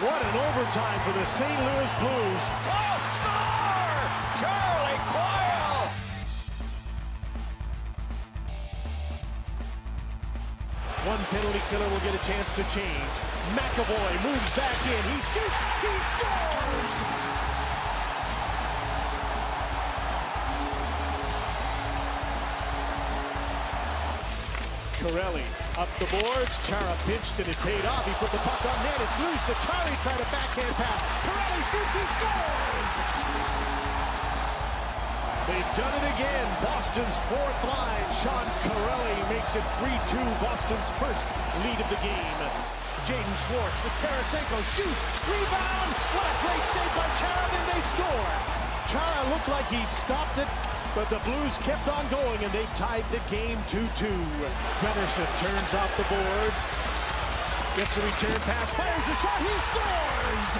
What an overtime for the St. Louis Blues. Oh, score! Charlie Coyle! One penalty killer will get a chance to change. McAvoy moves back in. He shoots. He scores! Kuraly up the boards. Chara pinched and it paid off. He put the puck on net. It's loose. Acciari tried a backhand pass. Kuraly shoots. He scores! They've done it again. Boston's fourth line. Sean Kuraly makes it 3-2. Boston's first lead of the game. Jaden Schwartz with Tarasenko shoots. Rebound. What a great save by Chara. Then they score. Chara looked like he'd stopped it, but the Blues kept on going and they tied the game 2-2. Gunnarsson turns off the boards. Gets a return pass. Fires a shot. He scores.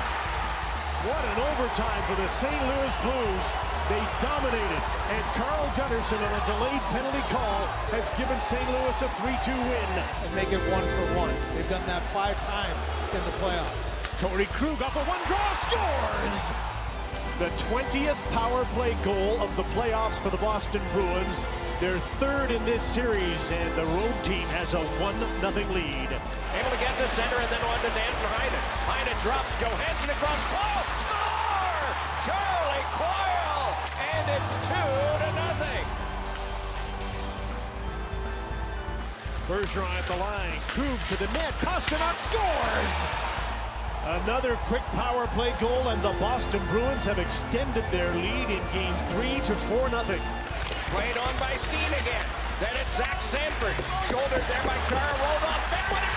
What an overtime for the St. Louis Blues. They dominated, and Carl Gunnarsson on a delayed penalty call has given St. Louis a 3-2 win. and make it one for one. They've done that five times in the playoffs. Torrey Krug off a one-draw scores! The 20th power play goal of the playoffs for the Boston Bruins. Their third in this series, and the road team has a 1-0 lead. Able to get to center and then on to Danton Heinen. Heinen drops Johansson across. Oh, score! Charlie Coyle! And it's two to nothing. Bergeron at the line. Krug to the net. Pastrnak scores! Another quick power play goal, and the Boston Bruins have extended their lead in game three to 4 0. Played on by Steen again. Then it's Zach Sanford. Shouldered there by Chara. Rolled off. With it.